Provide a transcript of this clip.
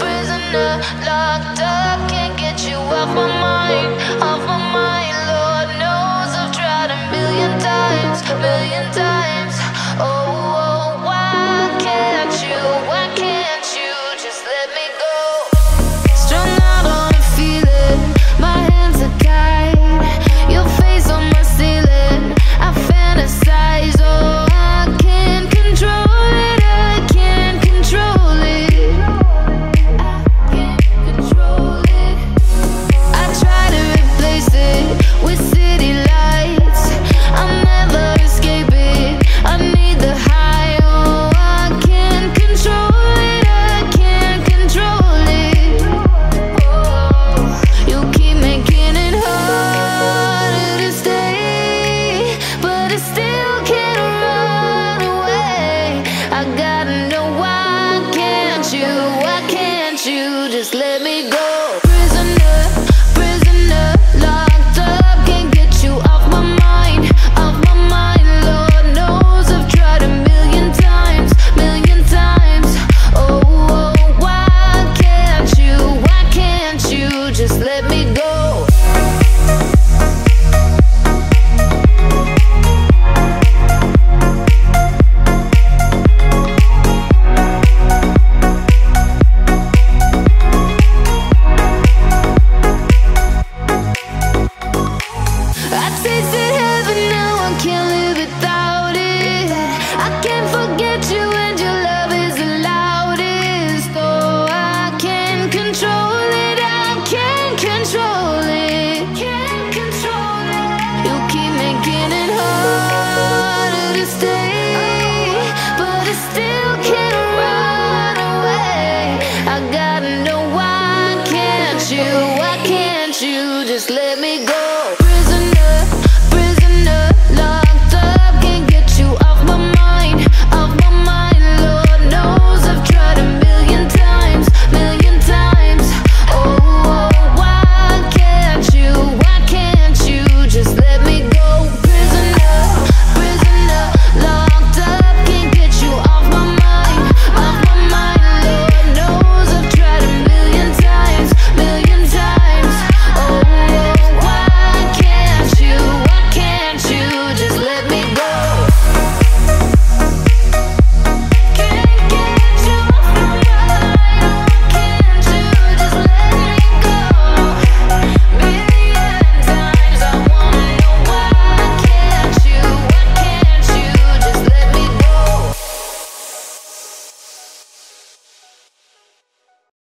prisoner, locked up, Can't you just let me go? you just let me go.